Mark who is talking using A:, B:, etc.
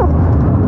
A: よ